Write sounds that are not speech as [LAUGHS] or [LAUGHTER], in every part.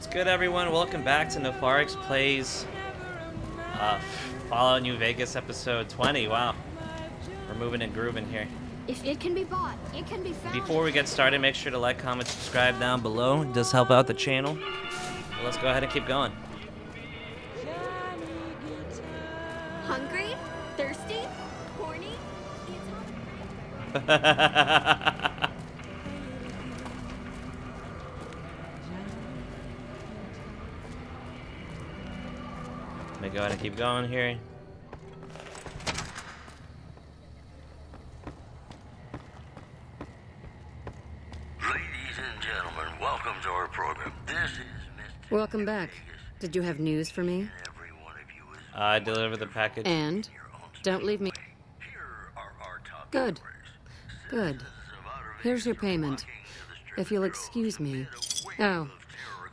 What's good, everyone? Welcome back to Nepharix Plays uh, Fallout New Vegas episode 20. Wow. We're moving and grooving here. If it can be bought, it can be found. Before we get started, make sure to like, comment, subscribe down below. It does help out the channel. So let's go ahead and keep going. Hungry? Thirsty? Horny? [LAUGHS] Let me go ahead and keep going here. Ladies and gentlemen, welcome to our program. This is Mr. Welcome back. Did you have news for me? Every one of you is I deliver the package. And don't leave me. here are our top Good. Good. Citizens of Outer Here's your payment. flocking to the If you'll excuse me. made a wave Oh,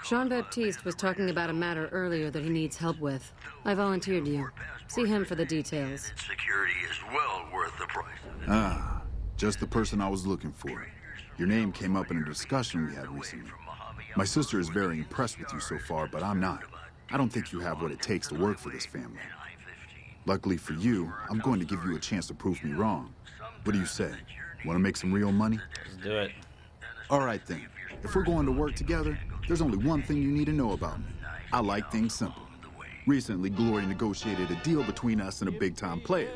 Jean Baptiste was talking about a matter earlier that he needs help with. I volunteered you. See him for the details. Security is well worth the price. Ah, just the person I was looking for. Your name came up in a discussion we had recently. My sister is very impressed with you so far, but I'm not. I don't think you have what it takes to work for this family. Luckily for you, I'm going to give you a chance to prove me wrong. What do you say? Want to make some real money? Let's do it. All right then. If we're going to work together, there's only one thing you need to know about me. I like things simple. Recently, Gloria negotiated a deal between us and a big-time player.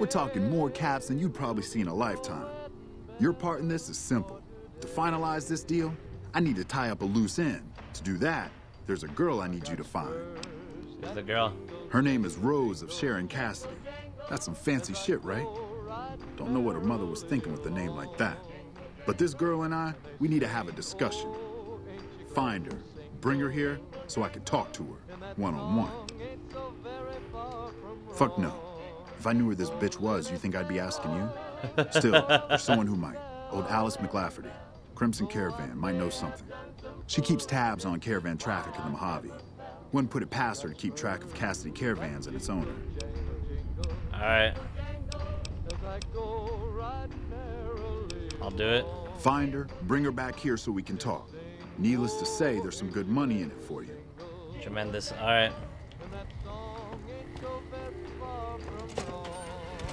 We're talking more caps than you'd probably see in a lifetime. Your part in this is simple. To finalize this deal, I need to tie up a loose end. To do that, there's a girl I need you to find. Here's the girl. Her name is Rose of Sharon Cassidy. That's some fancy shit, right? Don't know what her mother was thinking with a name like that. But this girl and I, we need to have a discussion. Find her, bring her here, so I can talk to her, one on one. Fuck no. If I knew where this bitch was, you think I'd be asking you? Still, there's someone who might. Old Alice McLafferty, Crimson Caravan, might know something. She keeps tabs on caravan traffic in the Mojave. Wouldn't put it past her to keep track of Cassidy Caravans and its owner. Alright. I'll do it. Find her, bring her back here so we can talk. Needless to say, there's some good money in it for you. Tremendous. Alright.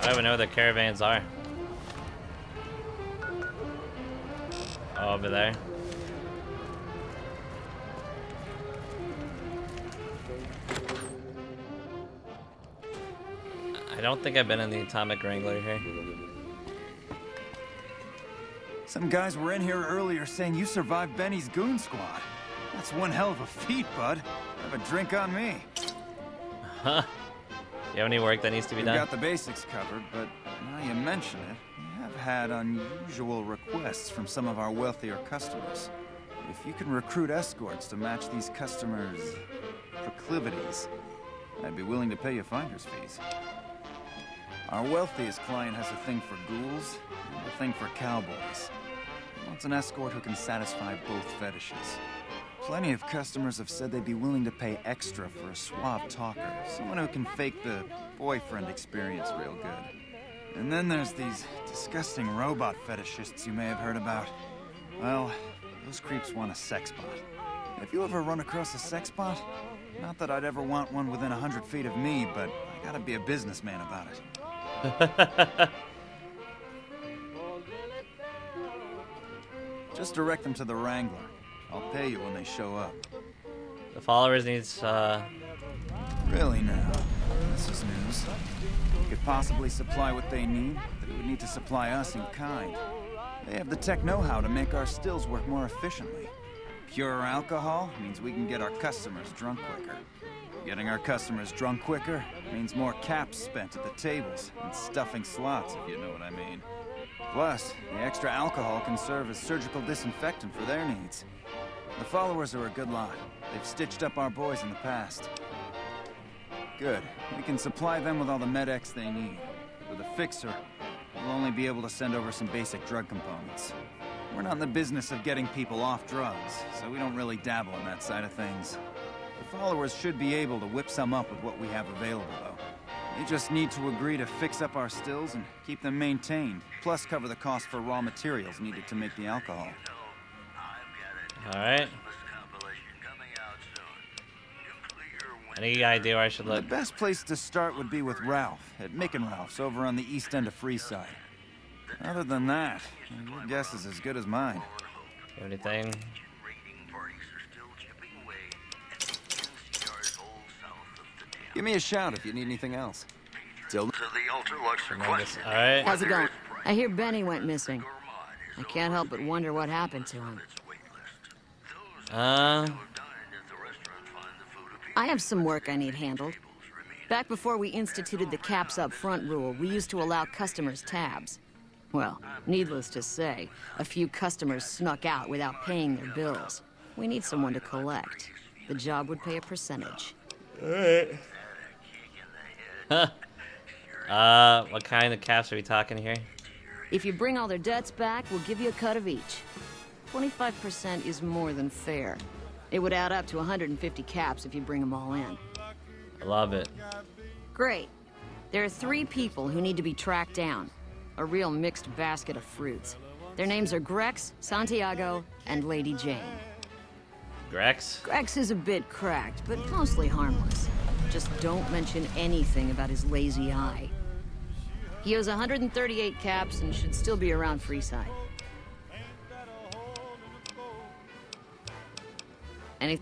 I don't even know where the caravans are. Oh, over there. I don't think I've been in the Atomic Wrangler here. Some guys were in here earlier saying you survived Benny's goon squad. That's one hell of a feat, bud. Have a drink on me. Huh? You have any work that needs to be done? We done? got the basics covered, but now you mention it, we have had unusual requests from some of our wealthier customers. If you can recruit escorts to match these customers' proclivities, I'd be willing to pay you finder's fees. Our wealthiest client has a thing for ghouls and a thing for cowboys. He wants an escort who can satisfy both fetishes. Plenty of customers have said they'd be willing to pay extra for a suave talker, someone who can fake the boyfriend experience real good. And then there's these disgusting robot fetishists you may have heard about. Well, those creeps want a sex bot. If you ever run across a sex bot, not that I'd ever want one within a hundred feet of me, but I gotta be a businessman about it. [LAUGHS] Just direct them to the Wrangler. I'll pay you when they show up. The followers needs, uh, Really now? This is news. We could possibly supply what they need, but it would need to supply us in kind. They have the tech know-how to make our stills work more efficiently. Pure alcohol means we can get our customers drunk quicker. Getting our customers drunk quicker means more caps spent at the tables and stuffing slots, if you know what I mean. Plus, the extra alcohol can serve as surgical disinfectant for their needs. The followers are a good lot. They've stitched up our boys in the past. Good. We can supply them with all the med-X they need. With a fixer, we'll only be able to send over some basic drug components. We're not in the business of getting people off drugs, so we don't really dabble in that side of things. The followers should be able to whip some up with what we have available, though. They just need to agree to fix up our stills and keep them maintained, plus cover the cost for raw materials needed to make the alcohol. Alright. compilation coming out Any idea where I should look? The best place to start would be with Ralph, at Mick and Ralph's over on the east end of Freeside. Other than that, your guess is as good as mine. Anything? Raiding parties are still chipping away at the NCR's hole south of the dam. Give me a shout if you need anything else. Still, To the Ultralux request. All right. How's it going? I hear Benny went missing. I can't help but wonder what happened to him. Uh, Dined at the restaurant find the food appears I have some work I need handled. Back before we instituted the caps up front rule, we used to allow customers tabs. Well, needless to say, a few customers snuck out without paying their bills. We need someone to collect. The job would pay a percentage. Alright. Huh. uh, what kind of caps are we talking here? If you bring all their debts back, we'll give you a cut of each. 25% is more than fair. It would add up to 150 caps if you bring them all in. I love it. Great. There are three people who need to be tracked down. A real mixed basket of fruits. Their names are Grex, Santiago, and Lady Jane. Grex? Grex is a bit cracked, but mostly harmless. Just don't mention anything about his lazy eye. He owes 138 caps and should still be around Freeside. Any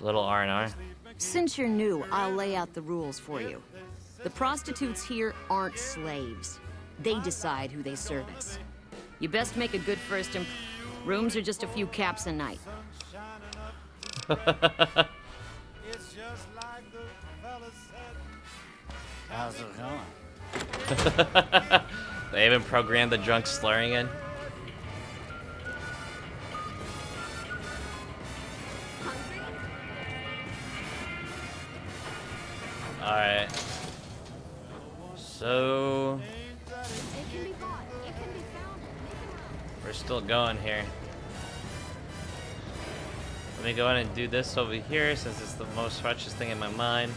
Little R&R. Since you're new, I'll lay out the rules for you. The prostitutes here aren't slaves. They decide who they service. You best make a good first imp- Rooms are just a few caps a night. [LAUGHS] How's it going? [LAUGHS] They even programmed the drunk slurring in. Be found. we're still going here. Let me go ahead and do this over here since it's the most freshest thing in my mind.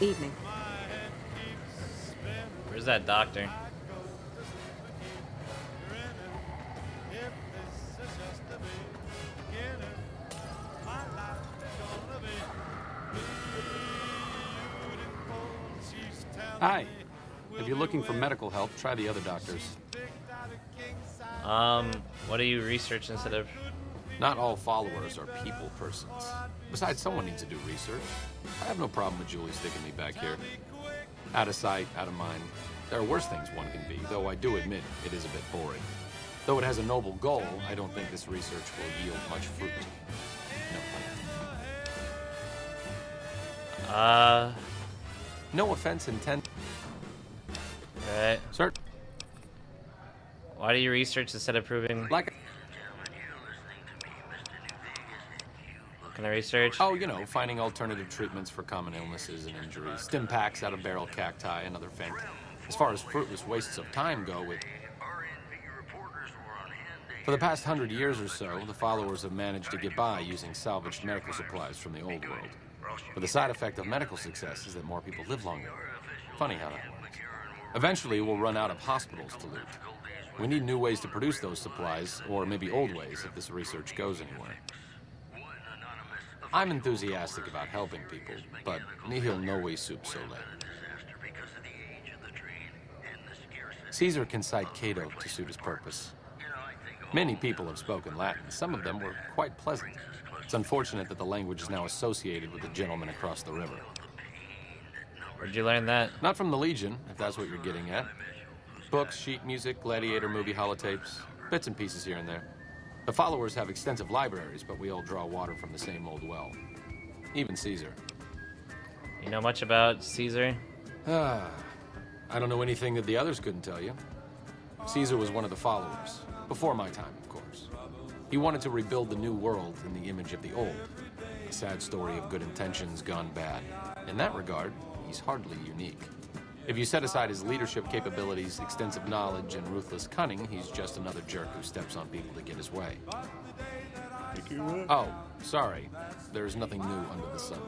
Evening. Where's that doctor? Hi. If you're looking for medical help, try the other doctors. Um, what do you research instead of... Not all followers are people persons. Besides, someone needs to do research. I have no problem with Julie sticking me back here. Out of sight, out of mind. There are worse things one can be, though I do admit it is a bit boring. Though it has a noble goal, I don't think this research will yield much fruit. No. Uh, No offense intended. Sir, Why do you research instead of proving... like. Can I research? Oh, you know, finding alternative treatments for common illnesses and injuries, stimpaks out of barrel cacti, and other fant. As far as fruitless wastes of time go, it For the past hundred years or so, the followers have managed to get by using salvaged medical supplies from the old world. But the side effect of medical success is that more people live longer. Funny how that. Eventually, we'll run out of hospitals to loot. We need new ways to produce those supplies, or maybe old ways if this research goes anywhere. I'm enthusiastic about helping people, but nihil novi sub sole. Caesar can cite Cato to suit his purpose. Many people have spoken Latin. Some of them were quite pleasant. It's unfortunate that the language is now associated with the gentleman across the river. Where'd you learn that? Not from the Legion, if that's what you're getting at. Books, sheet music, gladiator movie holotapes, bits and pieces here and there. The followers have extensive libraries, but we all draw water from the same old well. Even Caesar. You know much about Caesar? Ah, I don't know anything that the others couldn't tell you. Caesar was one of the followers, before my time, of course. He wanted to rebuild the new world in the image of the old. A sad story of good intentions gone bad. In that regard, he's hardly unique. If you set aside his leadership capabilities, extensive knowledge, and ruthless cunning, he's just another jerk who steps on people to get his way. Oh, sorry. There's nothing new under the sun.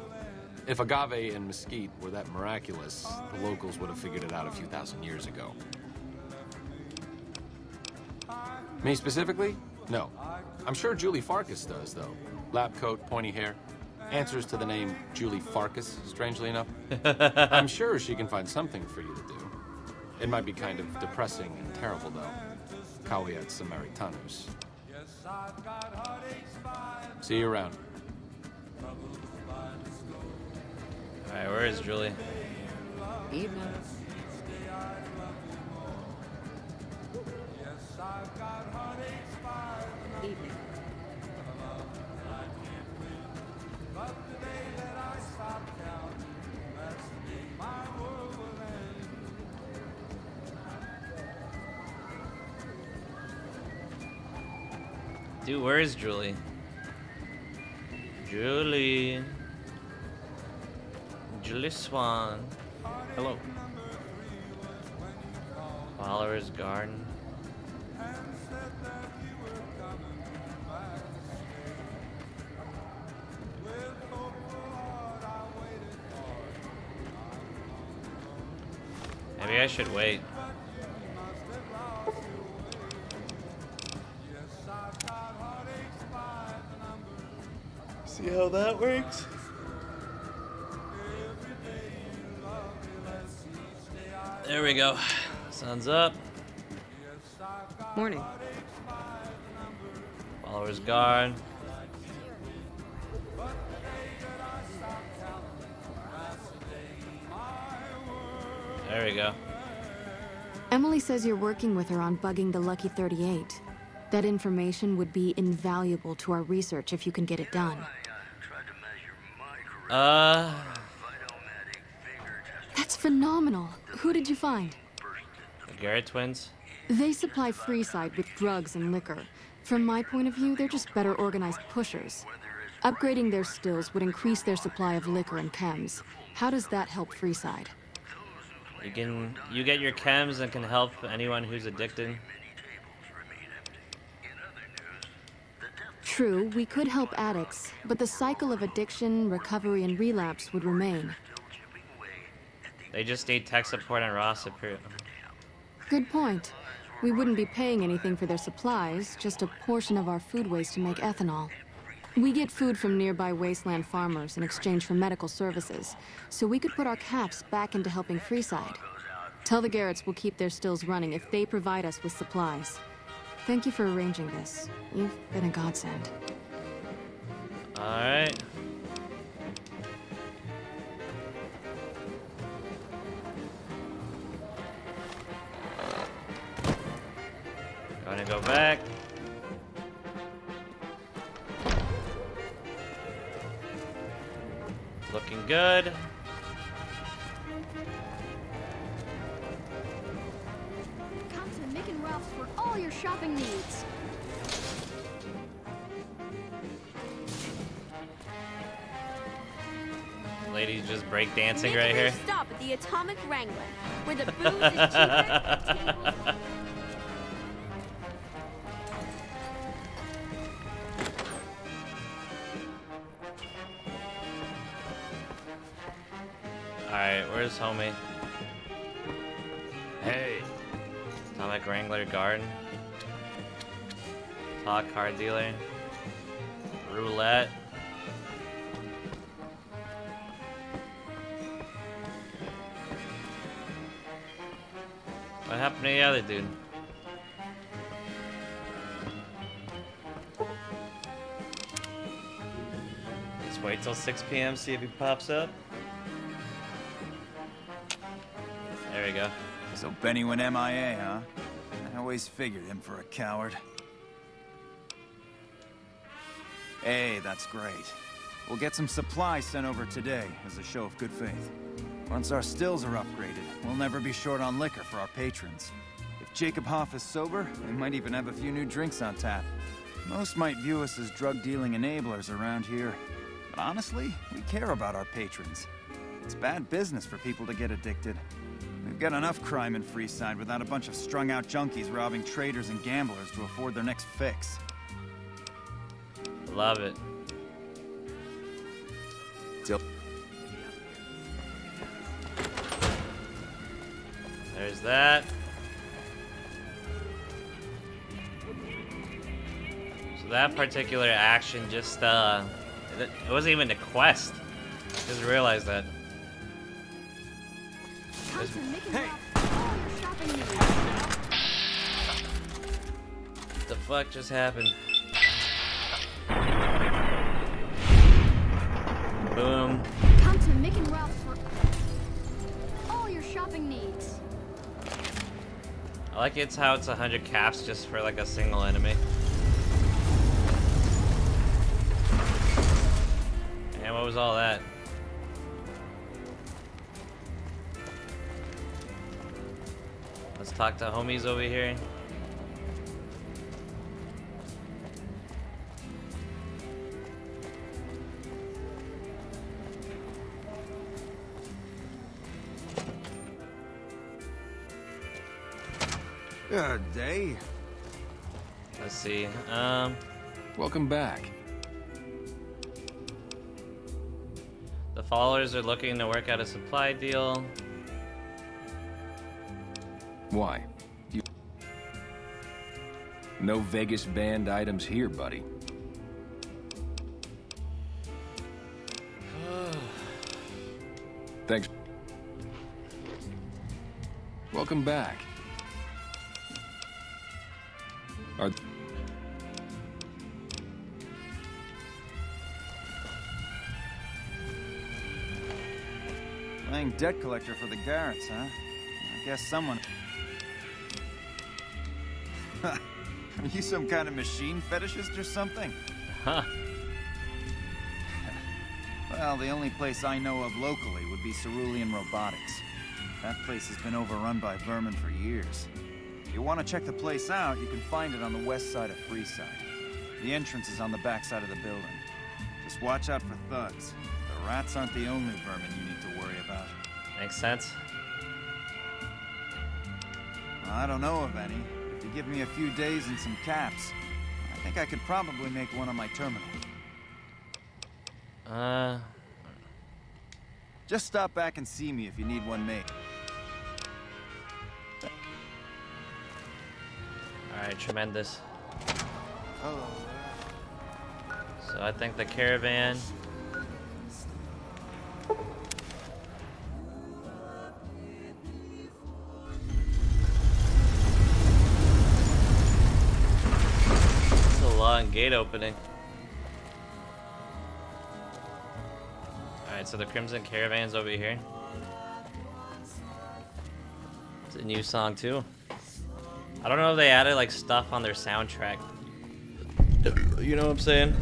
If agave and mesquite were that miraculous, the locals would have figured it out a few thousand years ago. Me specifically? No. I'm sure Julie Farkas does, though. Lab coat, pointy hair. Answers to the name Julie Farkas, strangely enough. [LAUGHS] I'm sure she can find something for you to do. It might be kind of depressing and terrible, though. Caveat Samaritanus. See you around. Alright, where is Julie? Evening. Evening. Dude, where is Julie? Julie. Julie Swan. Hello. Followers Garden. Maybe I should wait. How that works? There we go. Sun's up. Morning. Followers guard. There we go. Emily says you're working with her on bugging the Lucky 38. That information would be invaluable to our research if you can get it done. Uh, That's phenomenal. Who did you find? the Garrett twins. They supply Freeside with drugs and liquor. From my point of view, they're just better organized pushers. Upgrading their stills would increase their supply of liquor and chems. How does that help Freeside? You can you get your chems and can help anyone who's addicted. True, we could help addicts, but the cycle of addiction, recovery, and relapse would remain. They just need tech support and raw support. Good point. We wouldn't be paying anything for their supplies, just a portion of our food waste to make ethanol. We get food from nearby wasteland farmers in exchange for medical services, so we could put our caps back into helping Freeside. Tell the Garretts we'll keep their stills running if they provide us with supplies. Thank you for arranging this. You've been a godsend. All right. Gonna go back. Looking good. All your shopping needs. Ladies just break dancing Make right here. Stop at the Atomic Wrangler, where the [LAUGHS] booze is cheaper. Card dealer. Roulette. What happened to the other dude? Just wait till 6 p.m. see if he pops up. There we go. so Benny went MIA, huh? I always figured him for a coward. Hey, that's great. We'll get some supplies sent over today as a show of good faith. Once our stills are upgraded, we'll never be short on liquor for our patrons. If Jacob Hoff is sober, we might even have a few new drinks on tap. Most might view us as drug-dealing enablers around here. But honestly, we care about our patrons. It's bad business for people to get addicted. We've got enough crime in Freeside without a bunch of strung-out junkies robbing traders and gamblers to afford their next fix. Love it. Till There's that. So that particular action just, uh, it, it wasn't even a quest. Just realized that. Come to Mick and Ralph's for all your shopping needs. What the fuck just happened? Boom. Come to Mick and Ralph's for all your shopping needs. I like it's how it's 100 caps just for like a single enemy. And what was all that? Let's talk to homies over here. Good day. Let's see. Um, Welcome back. the followers are looking to work out a supply deal. Why? You... No Vegas banned items here, buddy. [SIGHS] Thanks. Welcome back. Debt collector for the Garretts, huh? I guess someone... Are [LAUGHS] you some kind of machine fetishist or something? Huh. [LAUGHS] Well, the only place I know of locally would be Cerulean Robotics. That place has been overrun by vermin for years. If you want to check the place out, you can find it on the west side of Freeside. The entrance is on the back side of the building. Just watch out for thugs. The rats aren't the only vermin you need to worry about. Makes sense. I don't know of any. If you give me a few days and some caps, I think I could probably make one on my terminal. Uh, Just stop back and see me if you need one made. alright, tremendous. Oh. So I think the caravan. Gate opening. Alright, so the Crimson Caravan's over here. It's a new song too. I don't know if they added like stuff on their soundtrack. You know what I'm saying?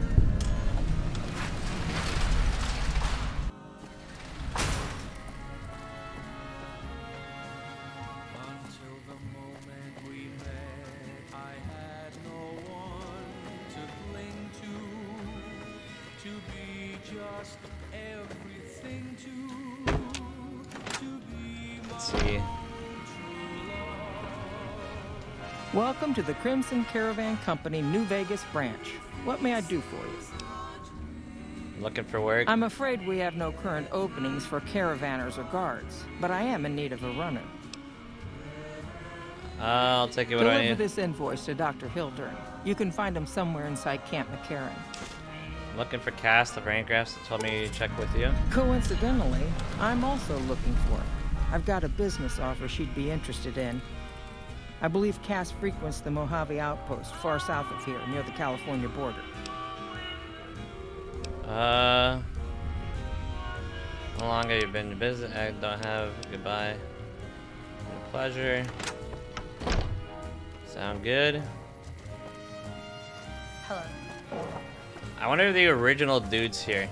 Crimson Caravan Company New Vegas branch. What may I do for you? I'm looking for work. I'm afraid we have no current openings for caravanners or guards, but I am in need of a runner. Uh, I'll take it. What do I Deliver need? this invoice to Dr. Hildern. You can find him somewhere inside Camp McCarran. Looking for Cass, the Van Graffs that told me to check with you. Coincidentally, I'm also looking for him. I've got a business offer she'd be interested in. I believe Cass frequents the Mojave Outpost far south of here, near the California border. Uh, how long have you been in business? I don't have. Goodbye. Been a pleasure. Sound good? Hello. I wonder if the original dude's here.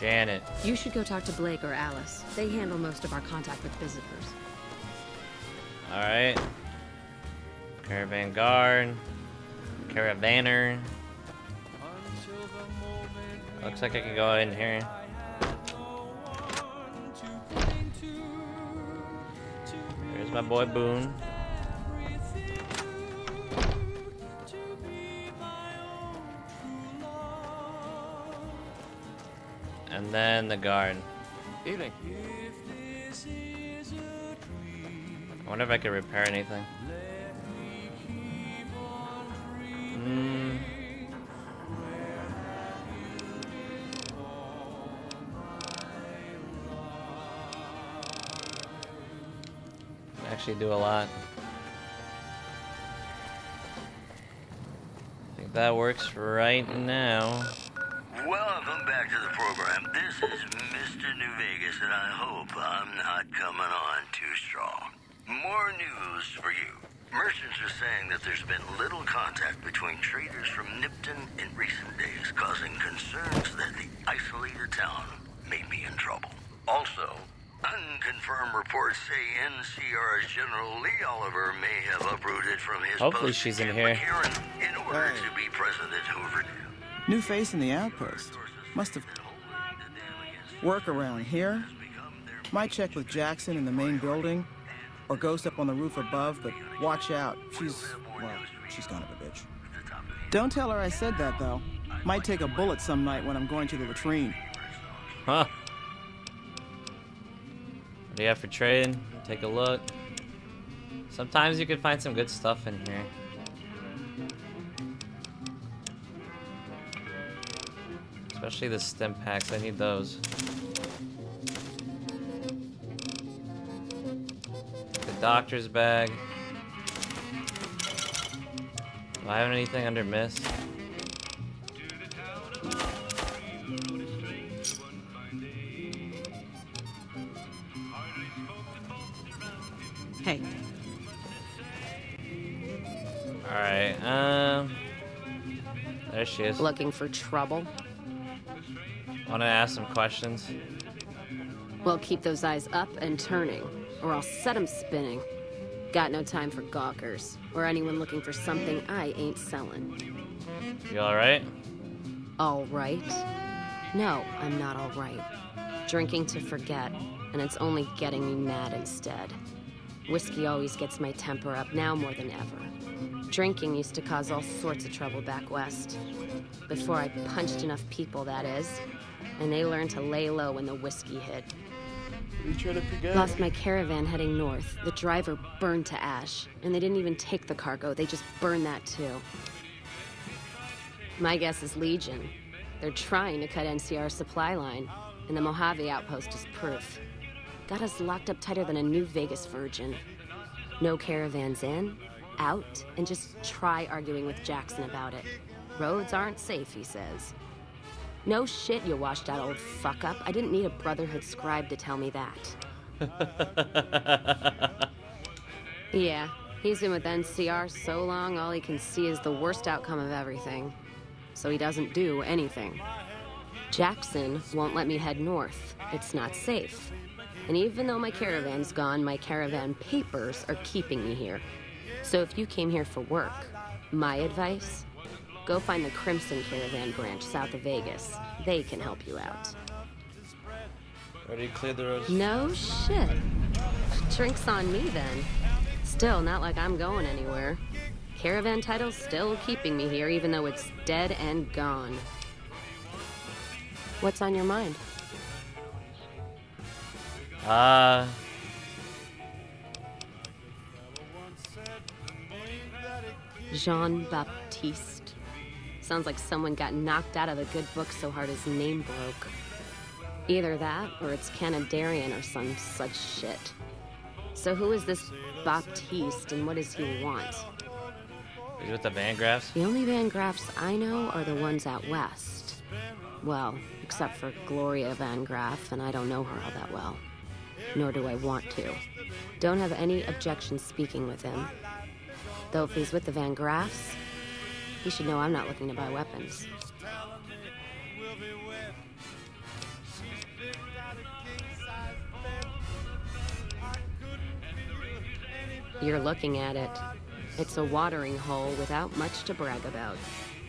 Janet. You should go talk to Blake or Alice. They handle most of our contact with visitors. Alright. Caravan guard. Caravaner. Looks like I can go in here. Here's my boy Boone. And then the guard. Evening. I wonder if I could repair anything. Mm. Actually, do a lot. I think that works right now. Welcome back to the program. This is Mr. New Vegas, and I hope I'm not coming on. More news for you. Merchants are saying that there's been little contact between traders from Nipton in recent days, causing concerns that the isolated town may be in trouble. Also, unconfirmed reports say NCR's General Lee Oliver may have uprooted from his Hopefully post she's in here. McCarran in order to be president at Hoover Dam. New face in the outpost. Must have. Work around here? My check with Jackson in the main building, or Ghost up on the roof above, but watch out. She's. well, she's kind of a bitch. Don't tell her I said that, though. Might take a bullet some night when I'm going to the latrine. Huh. What do you have for trading? Take a look. Sometimes you can find some good stuff in here. Especially the stimpaks, I need those. Doctor's bag. Do I have anything under miss? Hey, Alright, um... There she is. Looking for trouble? Wanna ask some questions? Well, keep those eyes up and turning, or I'll set 'em spinning. Got no time for gawkers, or anyone looking for something I ain't selling. You alright? All right? No, I'm not all right. Drinking to forget, and it's only getting me mad instead. Whiskey always gets my temper up now more than ever. Drinking used to cause all sorts of trouble back west. Before I punched enough people, that is. And they learned to lay low when the whiskey hit. Lost my caravan heading north. The driver burned to ash. And they didn't even take the cargo, they just burned that too. My guess is Legion. They're trying to cut NCR's supply line, and the Mojave outpost is proof. Got us locked up tighter than a New Vegas virgin. No caravans in, out, and just try arguing with Jackson about it. Roads aren't safe, he says. No shit, you washed out old fuck up. I didn't need a Brotherhood scribe to tell me that. [LAUGHS] Yeah, he's been with NCR so long, all he can see is the worst outcome of everything. So he doesn't do anything. Jackson won't let me head north. It's not safe. And even though my caravan's gone, my caravan papers are keeping me here. So if you came here for work, my advice go find the Crimson Caravan branch south of Vegas. They can help you out. Already cleared the roads? No shit. Drinks on me then. Still, not like I'm going anywhere. Caravan title's still keeping me here, even though it's dead and gone. What's on your mind? Uh... Jean Baptiste. Sounds like someone got knocked out of the good book so hard his name broke. Either that, or it's Canadarian or some such shit. So who is this Baptiste and what does he want? He's with the Van Graffs? The only Van Graffs I know are the ones out west. Well, except for Gloria Van Graff, and I don't know her all that well. Nor do I want to. Don't have any objection speaking with him. Though if he's with the Van Graffs, he should know I'm not looking to buy weapons. You're looking at it. It's a watering hole without much to brag about.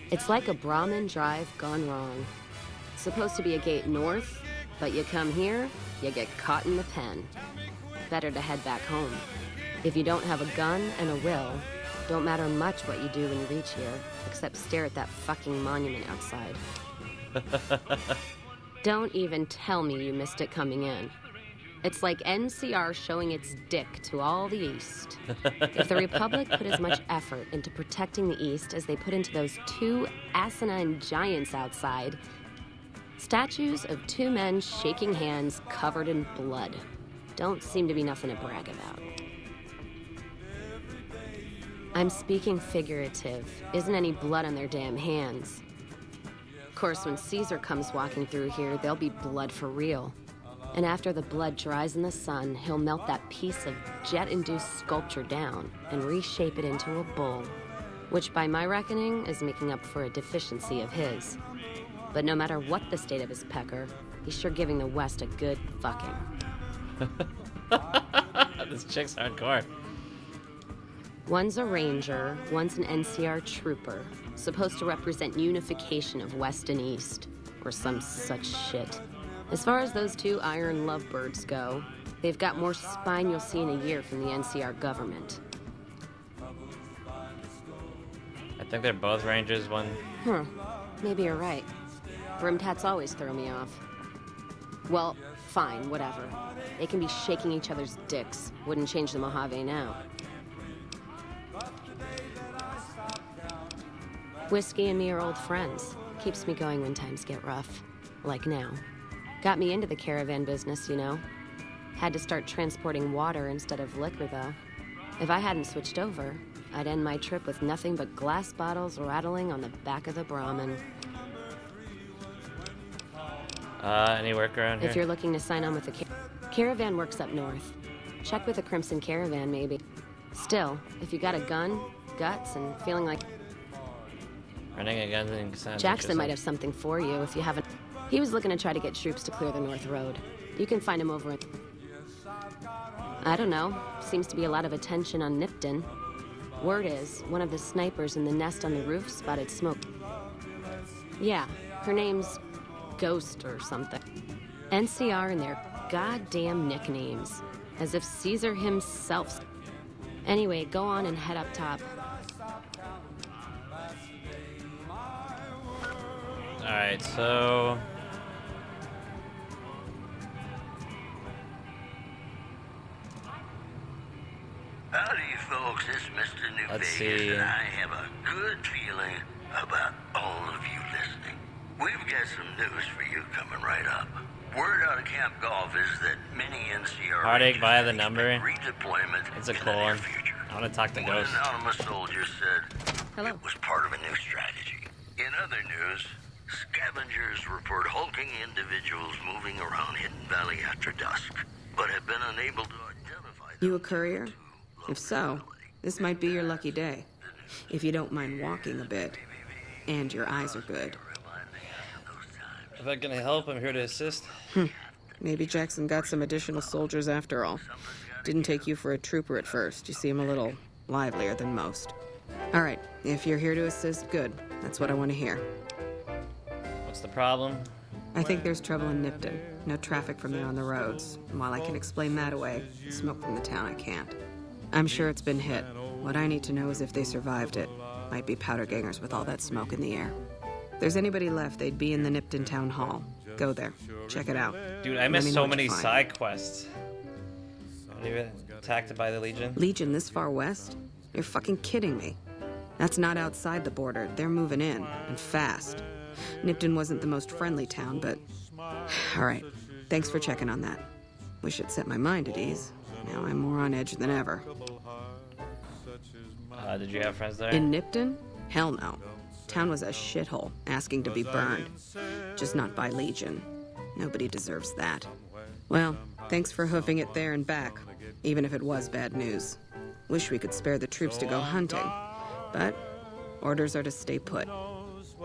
It's like a Brahmin drive gone wrong. Supposed to be a gate north, but you come here, you get caught in the pen. Better to head back home. If you don't have a gun and a will, don't matter much what you do when you reach here, except stare at that fucking monument outside. [LAUGHS] Don't even tell me you missed it coming in. It's like NCR showing its dick to all the East. if the Republic put as much effort into protecting the East as they put into those two asinine giants outside, statues of two men shaking hands covered in blood don't seem to be nothing to brag about. I'm speaking figurative. Isn't any blood on their damn hands. Of course, when Caesar comes walking through here, there'll be blood for real. And after the blood dries in the sun, he'll melt that piece of jet induced sculpture down and reshape it into a bull, which by my reckoning is making up for a deficiency of his. But no matter what the state of his pecker, he's sure giving the West a good fucking. [LAUGHS] this chick's hardcore. One's a ranger, one's an NCR trooper, supposed to represent unification of West and East, or some such shit. As far as those two iron lovebirds go, they've got more spine you'll see in a year from the NCR government. I think they're both rangers. One. Huh. Maybe you're right. Brimmed hats always throw me off. Well, fine, whatever. They can be shaking each other's dicks. Wouldn't change the Mojave now. Whiskey and me are old friends. Keeps me going when times get rough. Like now. Got me into the caravan business, you know. Had to start transporting water instead of liquor, though. If I hadn't switched over, I'd end my trip with nothing but glass bottles rattling on the back of the Brahmin. Uh, any work around here? If you're looking to sign on with the ca- caravan, works up north. Check with the Crimson Caravan, maybe. Still, if you got a gun, guts, and feeling like Running against Jackson might have something for you if you haven't. He was looking to try to get troops to clear the North Road. You can find him over in. I don't know. Seems to be a lot of attention on Nipton. Word is, one of the snipers in the nest on the roof spotted smoke. Yeah, her name's Ghost or something. NCR and their goddamn nicknames. As if Caesar himself. Anyway, go on and head up top. So. Howdy, folks. It's Mr. New Let's Vegas, see. and I have a good feeling about all of you listening. We've got some news for you coming right up. Word out of Camp Golf is that many NCR Heartache via the number. redeployment It's a in cool one. future. I want to talk to One Ghost. anonymous soldier said it was part of a new strategy. In other news, scavengers report hulking individuals moving around Hidden Valley after dusk, but have been unable to identify You a courier? If so, this might be your lucky day. If you don't mind walking a bit. And your eyes are good. If I can help, I'm here to assist. Hmm. Maybe Jackson got some additional soldiers after all. Didn't take you for a trooper at first. You seem a little livelier than most. All right, if you're here to assist, good. That's what I want to hear. What's the problem? I think there's trouble in Nipton. No traffic from there on the roads. And while I can explain that away, smoke from the town I can't. I'm sure it's been hit. What I need to know is if they survived it. Might be powder gangers with all that smoke in the air. If there's anybody left, they'd be in the Nipton Town Hall. Go there. Check it out. Dude, I missed me so many side quests. Even attacked by the Legion. Legion this far west? You're fucking kidding me. That's not outside the border. They're moving in, and fast. Nipton wasn't the most friendly town, but. [SIGHS] All right. Thanks for checking on that. Wish it set my mind at ease. Now I'm more on edge than ever. Uh, did you have friends there? In Nipton? Hell no. Town was a shithole, asking to be burned. Just not by Legion. Nobody deserves that. Well, thanks for hoofing it there and back, even if it was bad news. Wish we could spare the troops to go hunting, but orders are to stay put.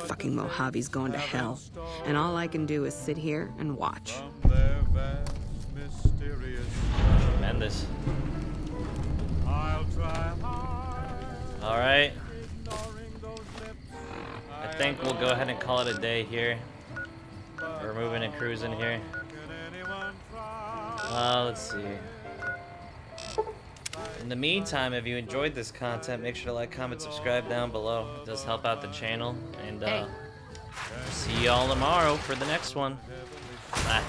Fucking Mojave's going to hell, and all I can do is sit here and watch. Tremendous. All right. I think we'll go ahead and call it a day here. We're moving and cruising here. Uh, let's see. In the meantime, if you enjoyed this content, make sure to like, comment, subscribe down below. It does help out the channel. And uh, see y'all tomorrow for the next one. Bye.